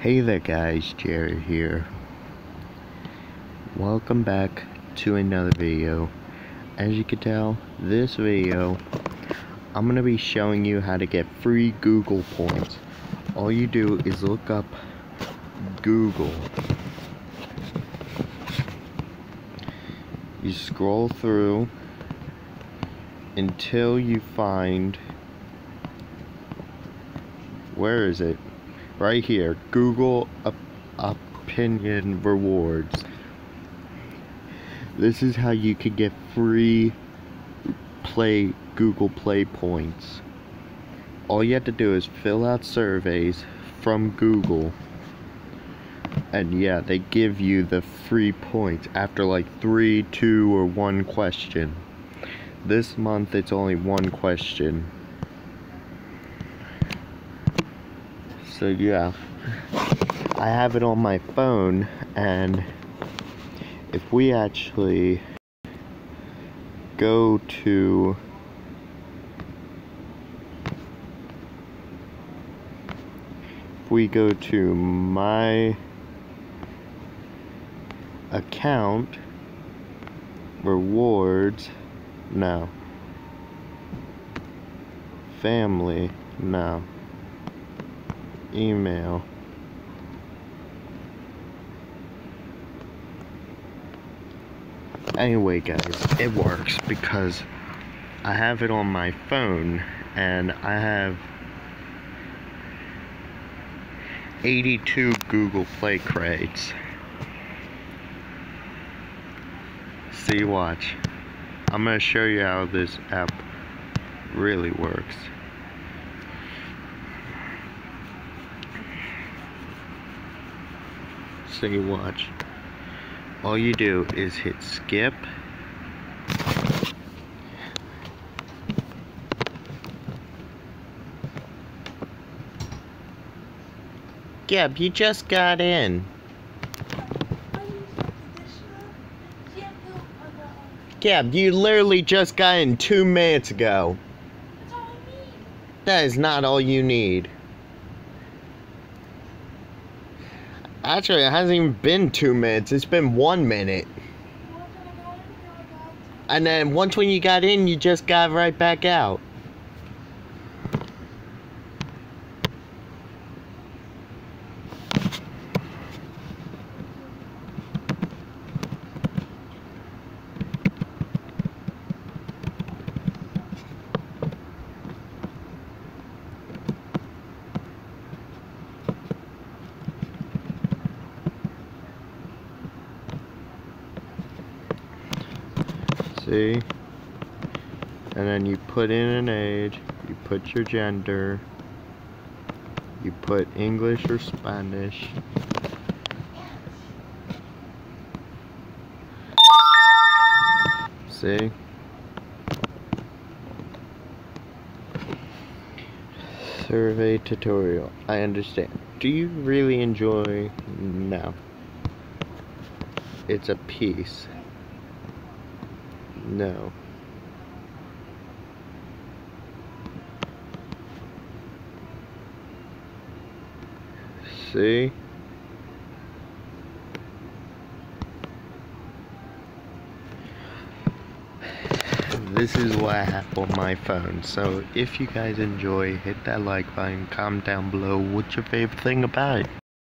Hey there guys, Jerry here. Welcome back to another video. As you can tell, this video, I'm going to be showing you how to get free Google points. All you do is look up Google. You scroll through until you find, where is it? Right here. Google op opinion rewards. This is how you can get free play Google Play points. All you have to do is fill out surveys from Google. And yeah they give you the free points after like three two or one question. This month it's only one question so yeah. I have it on my phone and if we actually go to if we go to my account rewards no. Family no email. Anyway, guys, it works because I have it on my phone and I have 82 Google Play crates. See, watch. I'm going to show you how this app really works. So you watch. All you do is hit skip. Gab, you just got in. Gab, you literally just got in two minutes ago. That is not all you need. Actually, it hasn't even been two minutes. It's been one minute. And then once when you got in, you just got right back out. See? And then you put in an age you put your gender you put English or Spanish. See? Survey tutorial. I understand. Do you really enjoy no. It's a piece no. See? This is what I have on my phone. So if you guys enjoy, hit that like button, comment down below what's your favorite thing about it.